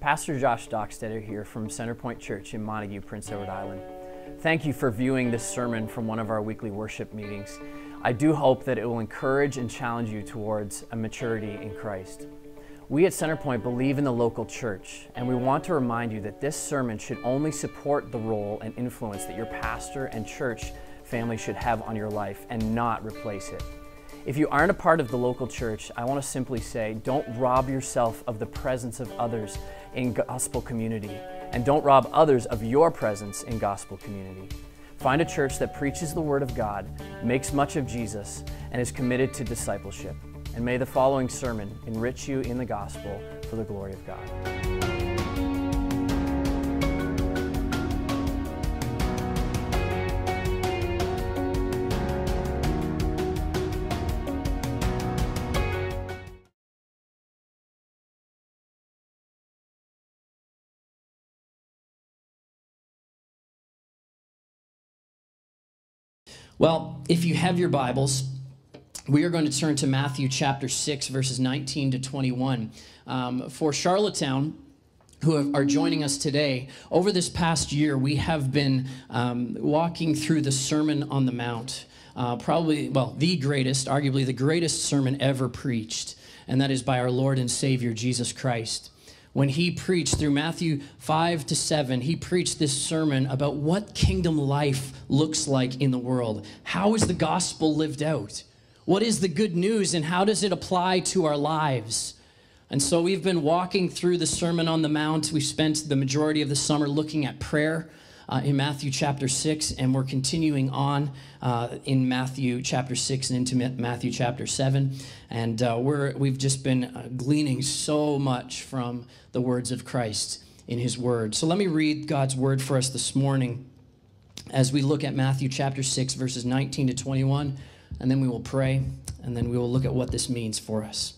Pastor Josh Dockstetter here from Centerpoint Church in Montague, Prince Edward Island. Thank you for viewing this sermon from one of our weekly worship meetings. I do hope that it will encourage and challenge you towards a maturity in Christ. We at Centerpoint believe in the local church, and we want to remind you that this sermon should only support the role and influence that your pastor and church family should have on your life and not replace it. If you aren't a part of the local church, I want to simply say don't rob yourself of the presence of others in gospel community, and don't rob others of your presence in gospel community. Find a church that preaches the Word of God, makes much of Jesus, and is committed to discipleship. And may the following sermon enrich you in the gospel for the glory of God. Well, if you have your Bibles, we are going to turn to Matthew chapter 6, verses 19 to 21. Um, for Charlottetown, who are joining us today, over this past year, we have been um, walking through the Sermon on the Mount. Uh, probably, well, the greatest, arguably the greatest sermon ever preached, and that is by our Lord and Savior, Jesus Christ when he preached through Matthew 5 to 7, he preached this sermon about what kingdom life looks like in the world. How is the gospel lived out? What is the good news and how does it apply to our lives? And so we've been walking through the Sermon on the Mount. We spent the majority of the summer looking at prayer uh, in Matthew chapter 6, and we're continuing on uh, in Matthew chapter 6 and into Matthew chapter 7. And uh, we're, we've just been uh, gleaning so much from the words of Christ in his word. So let me read God's word for us this morning as we look at Matthew chapter 6, verses 19 to 21, and then we will pray, and then we will look at what this means for us.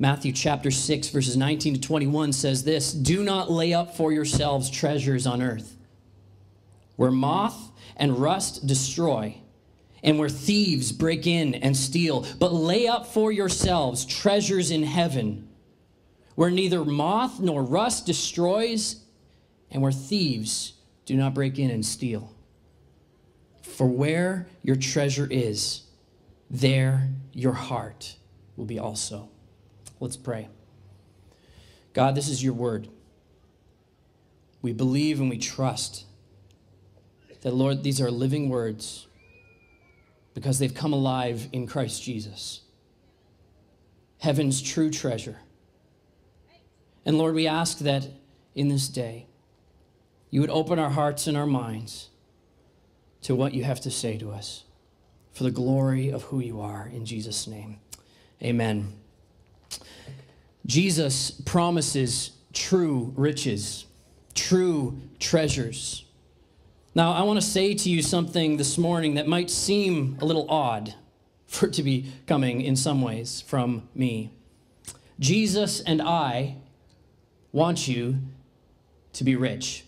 Matthew chapter 6, verses 19 to 21 says this Do not lay up for yourselves treasures on earth where moth and rust destroy, and where thieves break in and steal. But lay up for yourselves treasures in heaven, where neither moth nor rust destroys, and where thieves do not break in and steal. For where your treasure is, there your heart will be also. Let's pray. God, this is your word. We believe and we trust that, Lord, these are living words because they've come alive in Christ Jesus, heaven's true treasure. And Lord, we ask that in this day, you would open our hearts and our minds to what you have to say to us for the glory of who you are. In Jesus' name, amen. Jesus promises true riches, true treasures. Now, I want to say to you something this morning that might seem a little odd for it to be coming in some ways from me. Jesus and I want you to be rich.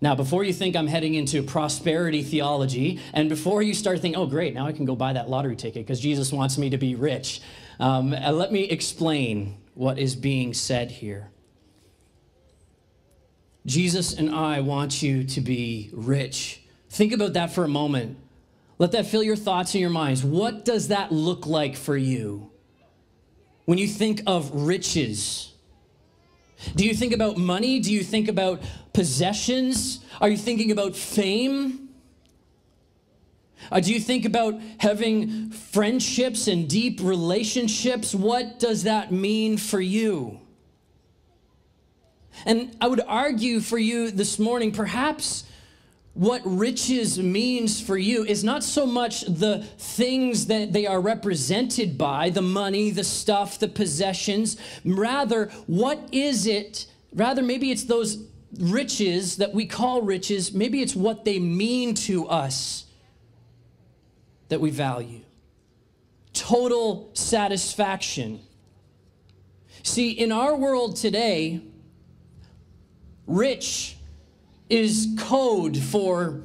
Now, before you think I'm heading into prosperity theology, and before you start thinking, oh, great, now I can go buy that lottery ticket because Jesus wants me to be rich, um, uh, let me explain what is being said here. Jesus and I want you to be rich. Think about that for a moment. Let that fill your thoughts and your minds. What does that look like for you? When you think of riches, do you think about money? Do you think about possessions? Are you thinking about fame? Uh, do you think about having friendships and deep relationships? What does that mean for you? And I would argue for you this morning, perhaps what riches means for you is not so much the things that they are represented by, the money, the stuff, the possessions. Rather, what is it? Rather, maybe it's those riches that we call riches, maybe it's what they mean to us that we value. Total satisfaction. See, in our world today, Rich is code for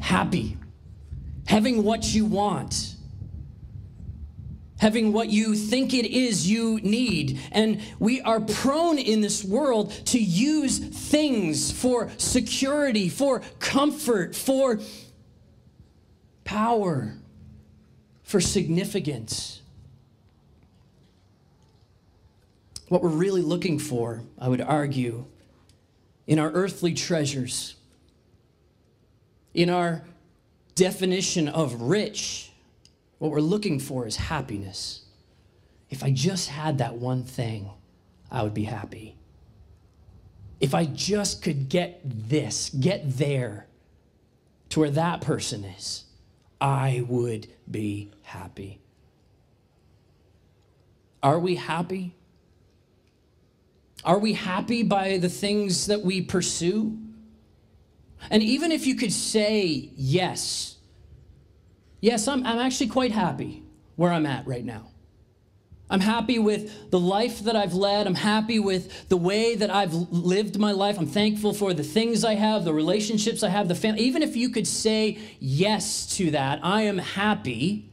happy, having what you want, having what you think it is you need. And we are prone in this world to use things for security, for comfort, for power, for significance. What we're really looking for, I would argue, in our earthly treasures, in our definition of rich, what we're looking for is happiness. If I just had that one thing, I would be happy. If I just could get this, get there to where that person is, I would be happy. Are we happy? Are we happy by the things that we pursue? And even if you could say yes, yes, I'm, I'm actually quite happy where I'm at right now. I'm happy with the life that I've led. I'm happy with the way that I've lived my life. I'm thankful for the things I have, the relationships I have, the family. Even if you could say yes to that, I am happy.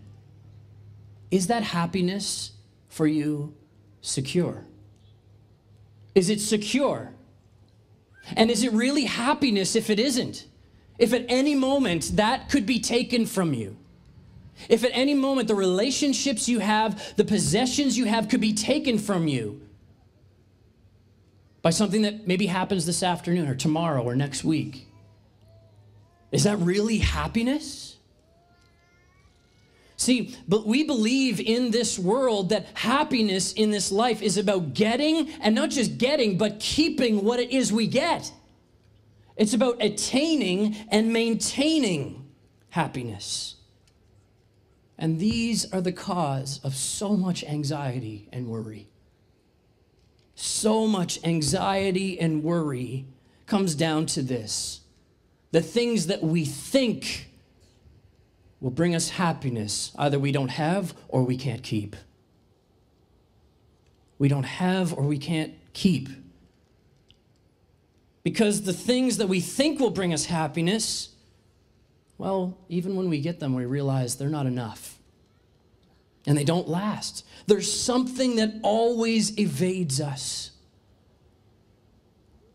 Is that happiness for you secure? Is it secure? And is it really happiness if it isn't? If at any moment that could be taken from you? If at any moment the relationships you have, the possessions you have could be taken from you by something that maybe happens this afternoon or tomorrow or next week? Is that really happiness? See, but we believe in this world that happiness in this life is about getting, and not just getting, but keeping what it is we get. It's about attaining and maintaining happiness. And these are the cause of so much anxiety and worry. So much anxiety and worry comes down to this the things that we think will bring us happiness either we don't have or we can't keep. We don't have or we can't keep. Because the things that we think will bring us happiness, well, even when we get them, we realize they're not enough. And they don't last. There's something that always evades us.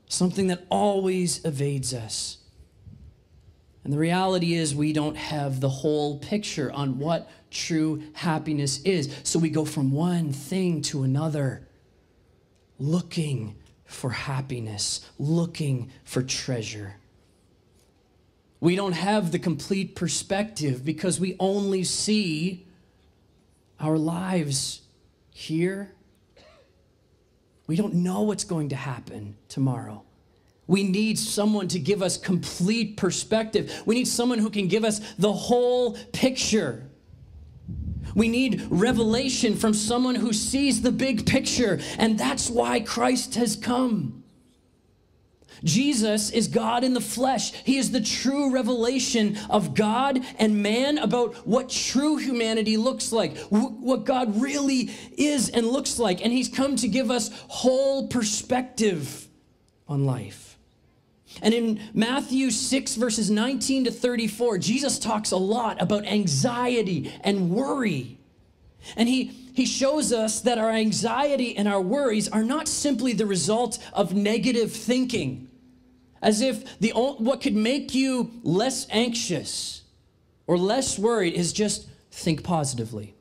Something that always evades us. And the reality is, we don't have the whole picture on what true happiness is. So we go from one thing to another, looking for happiness, looking for treasure. We don't have the complete perspective because we only see our lives here. We don't know what's going to happen tomorrow. We need someone to give us complete perspective. We need someone who can give us the whole picture. We need revelation from someone who sees the big picture, and that's why Christ has come. Jesus is God in the flesh. He is the true revelation of God and man about what true humanity looks like, what God really is and looks like. And He's come to give us whole perspective on life. And in Matthew 6, verses 19 to 34, Jesus talks a lot about anxiety and worry. And he, he shows us that our anxiety and our worries are not simply the result of negative thinking, as if the, what could make you less anxious or less worried is just think positively.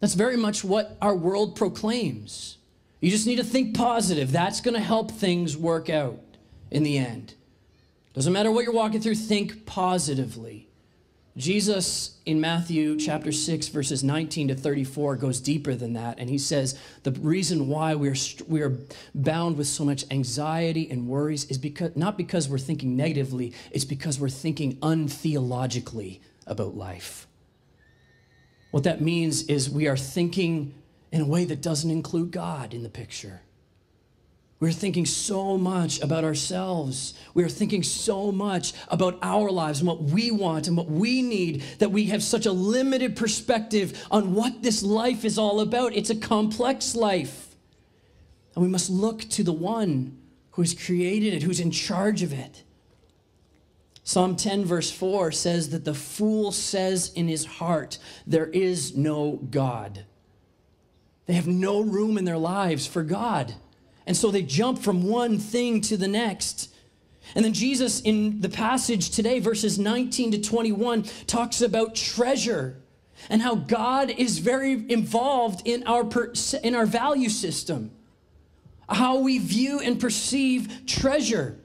That's very much what our world proclaims. You just need to think positive. That's going to help things work out in the end. Doesn't matter what you're walking through, think positively. Jesus in Matthew chapter 6 verses 19 to 34 goes deeper than that and he says the reason why we're we are bound with so much anxiety and worries is because not because we're thinking negatively it's because we're thinking untheologically about life. What that means is we are thinking in a way that doesn't include God in the picture. We're thinking so much about ourselves. We're thinking so much about our lives and what we want and what we need that we have such a limited perspective on what this life is all about. It's a complex life. And we must look to the one who has created it, who's in charge of it. Psalm 10, verse 4 says that the fool says in his heart, There is no God. They have no room in their lives for God. And so they jump from one thing to the next. And then Jesus, in the passage today, verses 19 to 21, talks about treasure and how God is very involved in our, in our value system, how we view and perceive treasure.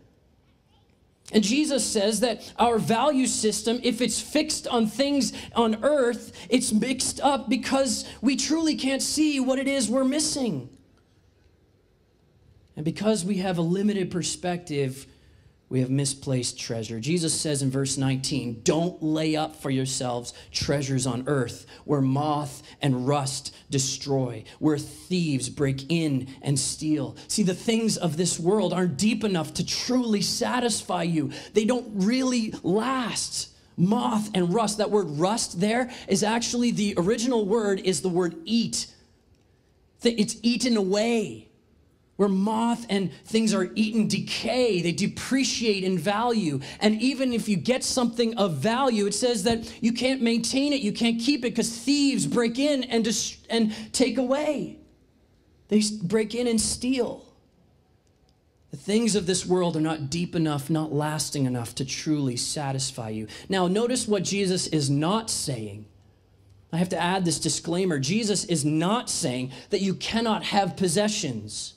And Jesus says that our value system, if it's fixed on things on earth, it's mixed up because we truly can't see what it is we're missing. And because we have a limited perspective, we have misplaced treasure. Jesus says in verse 19, Don't lay up for yourselves treasures on earth where moth and rust destroy, where thieves break in and steal. See, the things of this world aren't deep enough to truly satisfy you, they don't really last. Moth and rust, that word rust there is actually the original word is the word eat. It's eaten away where moth and things are eaten decay, they depreciate in value. And even if you get something of value, it says that you can't maintain it, you can't keep it because thieves break in and, dis- and take away. They break in and steal. The things of this world are not deep enough, not lasting enough to truly satisfy you. Now, notice what Jesus is not saying. I have to add this disclaimer Jesus is not saying that you cannot have possessions.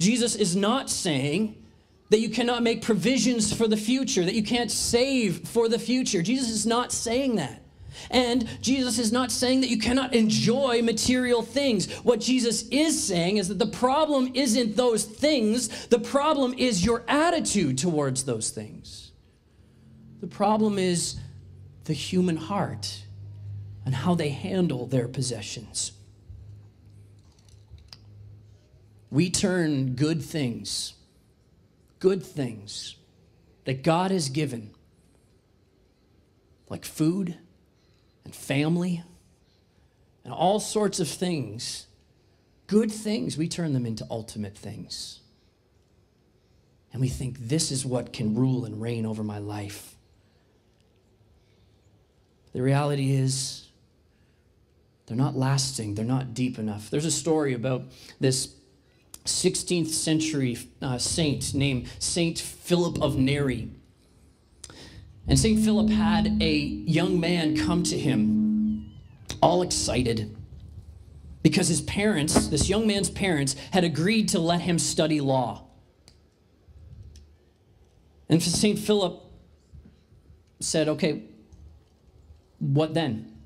Jesus is not saying that you cannot make provisions for the future, that you can't save for the future. Jesus is not saying that. And Jesus is not saying that you cannot enjoy material things. What Jesus is saying is that the problem isn't those things, the problem is your attitude towards those things. The problem is the human heart and how they handle their possessions. We turn good things, good things that God has given, like food and family and all sorts of things, good things, we turn them into ultimate things. And we think this is what can rule and reign over my life. The reality is, they're not lasting, they're not deep enough. There's a story about this 16th century uh, saint named Saint Philip of Neri. And Saint Philip had a young man come to him, all excited, because his parents, this young man's parents, had agreed to let him study law. And Saint Philip said, Okay, what then?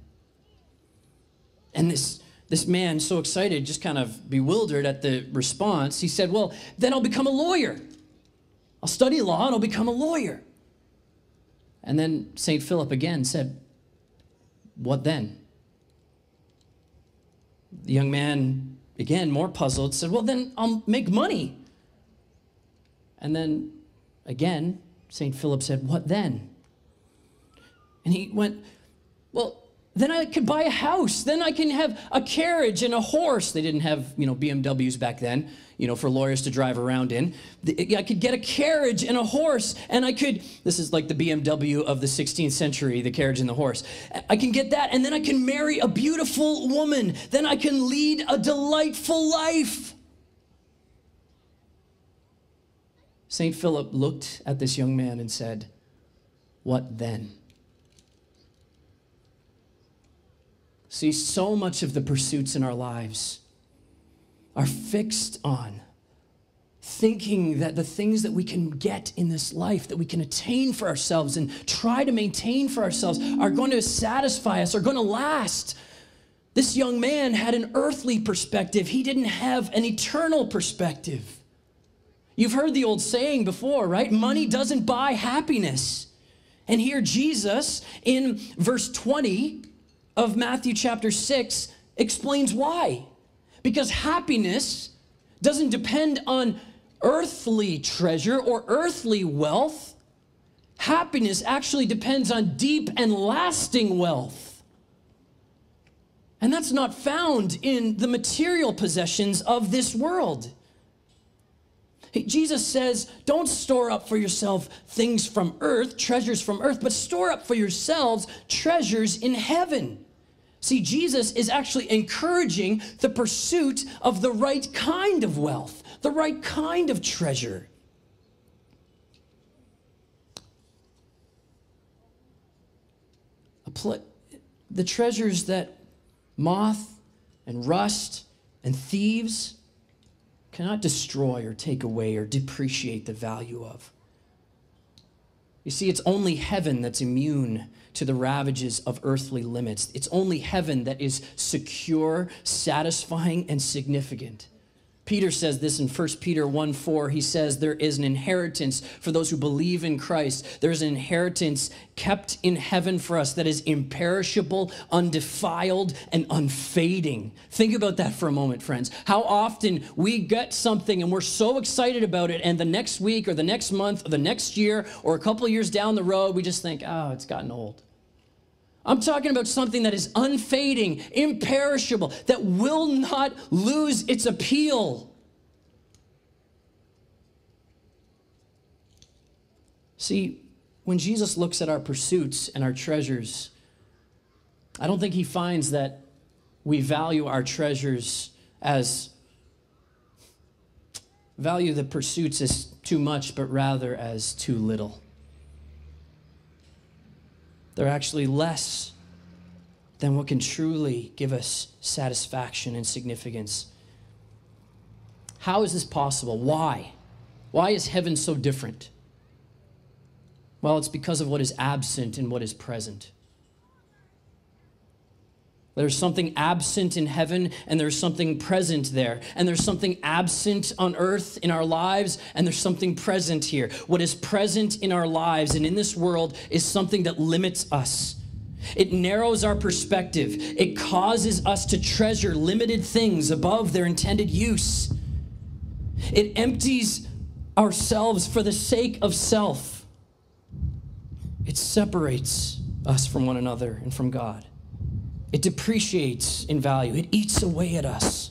And this this man, so excited, just kind of bewildered at the response, he said, Well, then I'll become a lawyer. I'll study law and I'll become a lawyer. And then St. Philip again said, What then? The young man, again, more puzzled, said, Well, then I'll make money. And then again, St. Philip said, What then? And he went, Well, then I could buy a house. Then I can have a carriage and a horse. They didn't have, you know, BMWs back then, you know, for lawyers to drive around in. I could get a carriage and a horse, and I could, this is like the BMW of the 16th century, the carriage and the horse. I can get that, and then I can marry a beautiful woman. Then I can lead a delightful life. St. Philip looked at this young man and said, What then? See, so much of the pursuits in our lives are fixed on thinking that the things that we can get in this life, that we can attain for ourselves and try to maintain for ourselves, are going to satisfy us, are going to last. This young man had an earthly perspective, he didn't have an eternal perspective. You've heard the old saying before, right? Money doesn't buy happiness. And here, Jesus, in verse 20, of Matthew chapter 6 explains why. Because happiness doesn't depend on earthly treasure or earthly wealth. Happiness actually depends on deep and lasting wealth. And that's not found in the material possessions of this world. Jesus says, don't store up for yourself things from earth, treasures from earth, but store up for yourselves treasures in heaven. See, Jesus is actually encouraging the pursuit of the right kind of wealth, the right kind of treasure. the treasures that moth and rust and thieves cannot destroy or take away or depreciate the value of. You see, it's only heaven that's immune to the ravages of earthly limits. It's only heaven that is secure, satisfying, and significant. Peter says this in 1 Peter 1 4. He says, There is an inheritance for those who believe in Christ. There's an inheritance kept in heaven for us that is imperishable, undefiled, and unfading. Think about that for a moment, friends. How often we get something and we're so excited about it, and the next week or the next month or the next year or a couple years down the road, we just think, Oh, it's gotten old. I'm talking about something that is unfading, imperishable, that will not lose its appeal. See, when Jesus looks at our pursuits and our treasures, I don't think he finds that we value our treasures as value the pursuits as too much, but rather as too little. They're actually less than what can truly give us satisfaction and significance. How is this possible? Why? Why is heaven so different? Well, it's because of what is absent and what is present. There's something absent in heaven, and there's something present there. And there's something absent on earth in our lives, and there's something present here. What is present in our lives and in this world is something that limits us. It narrows our perspective. It causes us to treasure limited things above their intended use. It empties ourselves for the sake of self. It separates us from one another and from God. It depreciates in value, it eats away at us.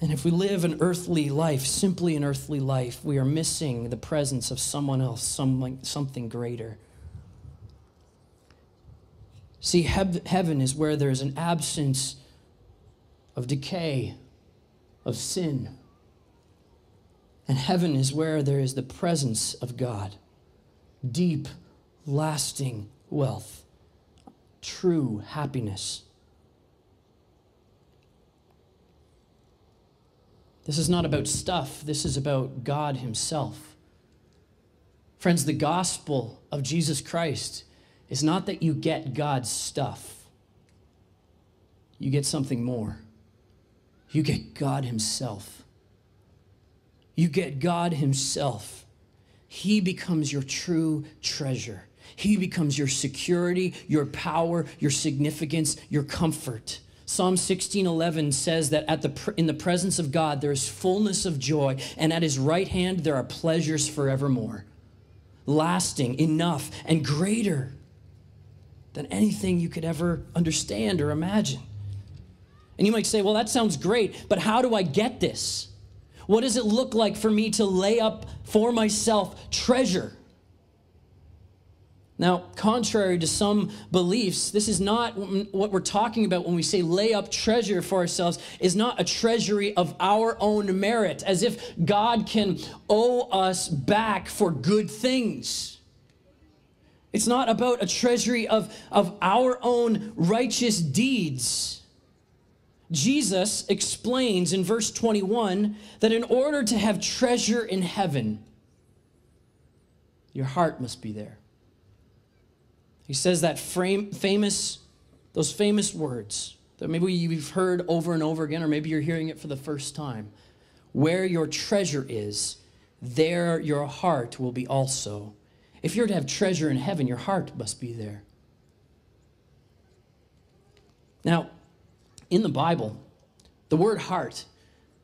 And if we live an earthly life, simply an earthly life, we are missing the presence of someone else, some, something greater. See, heaven is where there is an absence of decay, of sin. And heaven is where there is the presence of God, deep lasting wealth, true happiness. This is not about stuff, this is about God Himself. Friends, the gospel of Jesus Christ is not that you get God's stuff, you get something more. You get God Himself. You get God Himself. He becomes your true treasure. He becomes your security, your power, your significance, your comfort. Psalm 16:11 says that at the in the presence of God there is fullness of joy and at his right hand there are pleasures forevermore. Lasting, enough and greater than anything you could ever understand or imagine. And you might say, "Well, that sounds great, but how do I get this? What does it look like for me to lay up for myself treasure?" Now, contrary to some beliefs, this is not what we're talking about when we say lay up treasure for ourselves, is not a treasury of our own merit, as if God can owe us back for good things. It's not about a treasury of, of our own righteous deeds. Jesus explains in verse 21 that in order to have treasure in heaven, your heart must be there. He says that frame, famous, those famous words that maybe you've heard over and over again, or maybe you're hearing it for the first time. Where your treasure is, there your heart will be also. If you're to have treasure in heaven, your heart must be there. Now, in the Bible, the word heart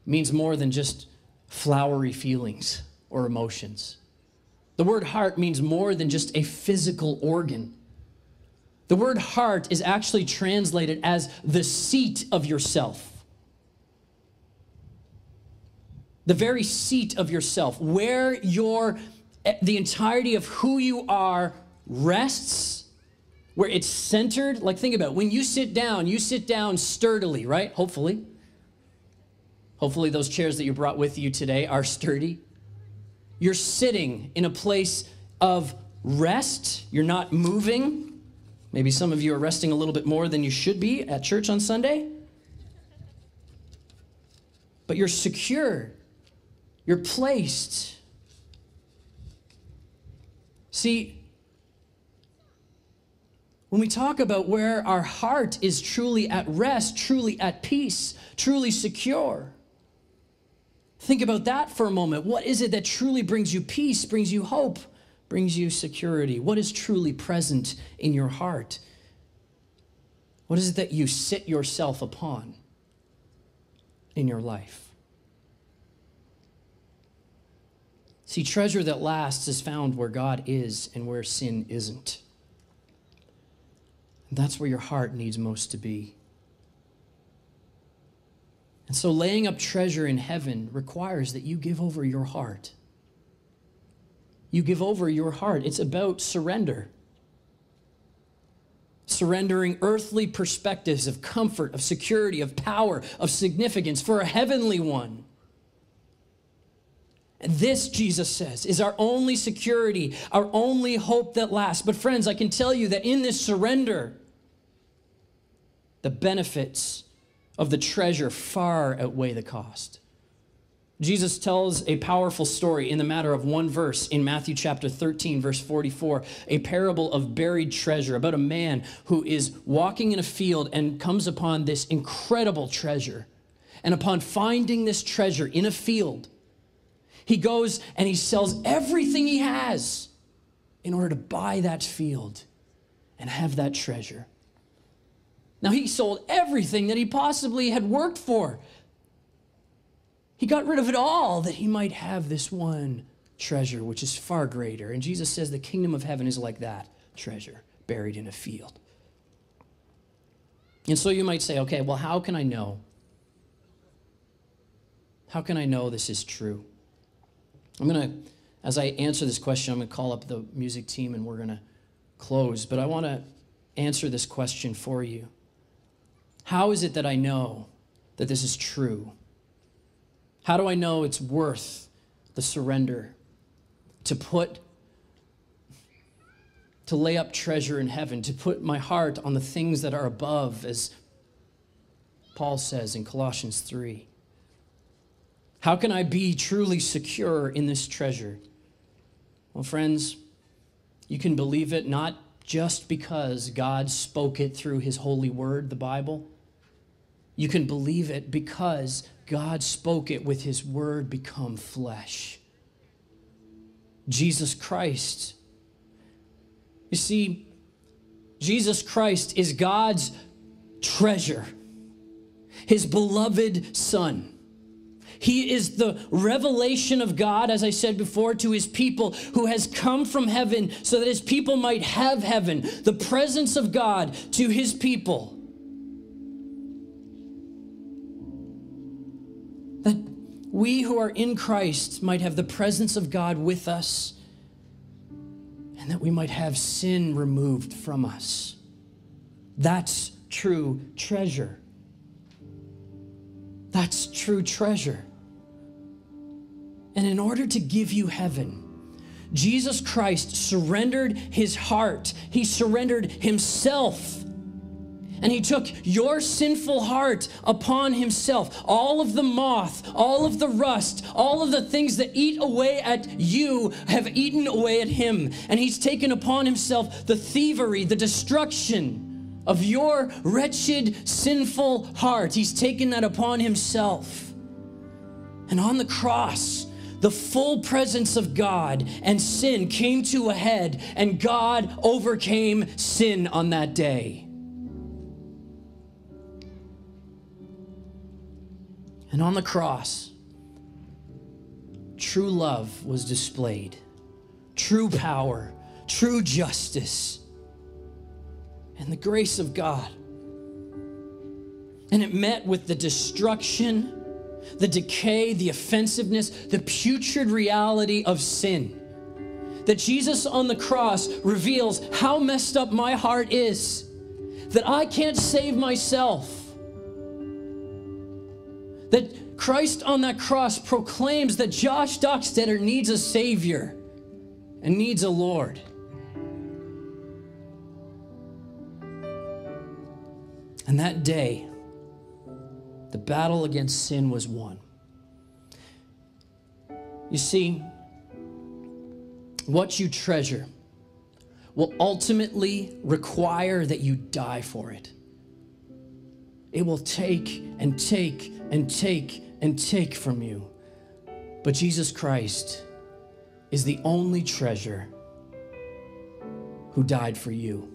means more than just flowery feelings or emotions. The word heart means more than just a physical organ. The word heart is actually translated as the seat of yourself. the very seat of yourself, where your the entirety of who you are rests, where it's centered. Like think about it. when you sit down, you sit down sturdily, right? Hopefully. Hopefully those chairs that you brought with you today are sturdy. You're sitting in a place of rest. You're not moving. Maybe some of you are resting a little bit more than you should be at church on Sunday. But you're secure. You're placed. See, when we talk about where our heart is truly at rest, truly at peace, truly secure, think about that for a moment. What is it that truly brings you peace, brings you hope, brings you security? What is truly present in your heart? What is it that you sit yourself upon in your life? See, treasure that lasts is found where God is and where sin isn't. That's where your heart needs most to be. And so, laying up treasure in heaven requires that you give over your heart. You give over your heart. It's about surrender. Surrendering earthly perspectives of comfort, of security, of power, of significance for a heavenly one. This, Jesus says, is our only security, our only hope that lasts. But, friends, I can tell you that in this surrender, the benefits of the treasure far outweigh the cost. Jesus tells a powerful story in the matter of one verse in Matthew chapter 13, verse 44, a parable of buried treasure about a man who is walking in a field and comes upon this incredible treasure. And upon finding this treasure in a field, he goes and he sells everything he has in order to buy that field and have that treasure. Now, he sold everything that he possibly had worked for. He got rid of it all that he might have this one treasure, which is far greater. And Jesus says the kingdom of heaven is like that treasure buried in a field. And so you might say, okay, well, how can I know? How can I know this is true? I'm going to, as I answer this question, I'm going to call up the music team and we're going to close. But I want to answer this question for you. How is it that I know that this is true? How do I know it's worth the surrender to put, to lay up treasure in heaven, to put my heart on the things that are above, as Paul says in Colossians 3? How can I be truly secure in this treasure? Well, friends, you can believe it not just because God spoke it through his holy word, the Bible. You can believe it because God spoke it with his word become flesh. Jesus Christ. You see, Jesus Christ is God's treasure, his beloved Son. He is the revelation of God, as I said before, to his people who has come from heaven so that his people might have heaven, the presence of God to his people. We who are in Christ might have the presence of God with us and that we might have sin removed from us. That's true treasure. That's true treasure. And in order to give you heaven, Jesus Christ surrendered his heart, he surrendered himself. And he took your sinful heart upon himself. All of the moth, all of the rust, all of the things that eat away at you have eaten away at him. And he's taken upon himself the thievery, the destruction of your wretched, sinful heart. He's taken that upon himself. And on the cross, the full presence of God and sin came to a head, and God overcame sin on that day. And on the cross, true love was displayed, true power, true justice, and the grace of God. And it met with the destruction the decay, the offensiveness, the putrid reality of sin. That Jesus on the cross reveals how messed up my heart is, that I can't save myself. That Christ on that cross proclaims that Josh Dockstetter needs a Savior and needs a Lord. And that day, the battle against sin was won. You see, what you treasure will ultimately require that you die for it. It will take and take and take and take from you. But Jesus Christ is the only treasure who died for you.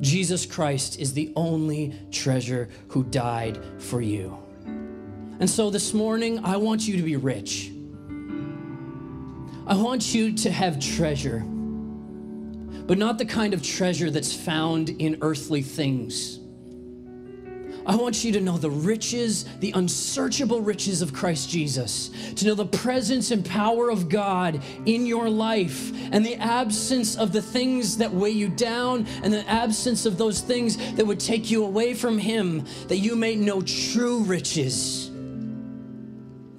Jesus Christ is the only treasure who died for you. And so this morning, I want you to be rich. I want you to have treasure, but not the kind of treasure that's found in earthly things. I want you to know the riches, the unsearchable riches of Christ Jesus, to know the presence and power of God in your life, and the absence of the things that weigh you down, and the absence of those things that would take you away from Him, that you may know true riches.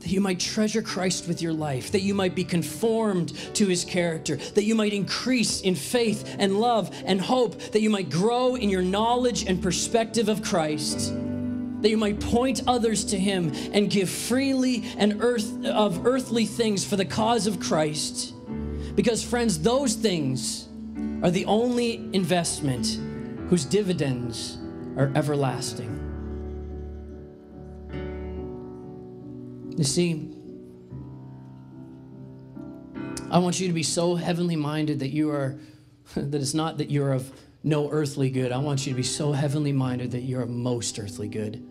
That you might treasure Christ with your life, that you might be conformed to his character, that you might increase in faith and love and hope, that you might grow in your knowledge and perspective of Christ, that you might point others to him and give freely and earth of earthly things for the cause of Christ. Because friends, those things are the only investment whose dividends are everlasting. You see, I want you to be so heavenly minded that you are, that it's not that you're of no earthly good. I want you to be so heavenly minded that you're of most earthly good.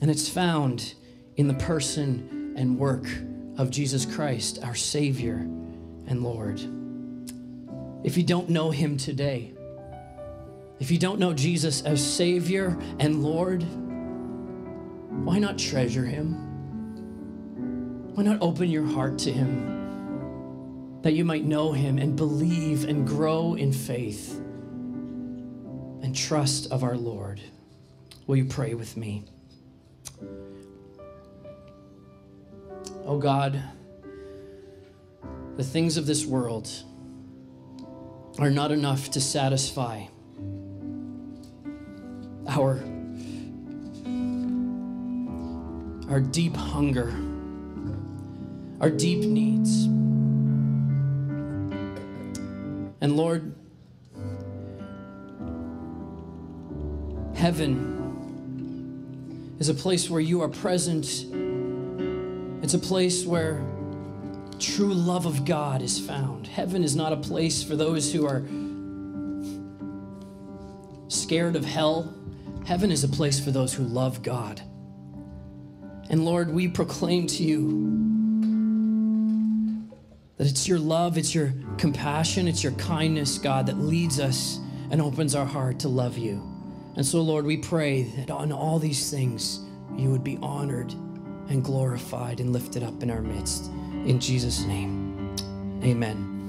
And it's found in the person and work of Jesus Christ, our Savior and Lord. If you don't know Him today, if you don't know Jesus as Savior and Lord, why not treasure Him? Why not open your heart to Him that you might know Him and believe and grow in faith and trust of our Lord? Will you pray with me? Oh God, the things of this world are not enough to satisfy our our deep hunger, our deep needs. And Lord, heaven is a place where you are present. It's a place where true love of God is found. Heaven is not a place for those who are scared of hell. Heaven is a place for those who love God. And Lord, we proclaim to you that it's your love, it's your compassion, it's your kindness, God, that leads us and opens our heart to love you. And so, Lord, we pray that on all these things, you would be honored and glorified and lifted up in our midst. In Jesus' name, amen.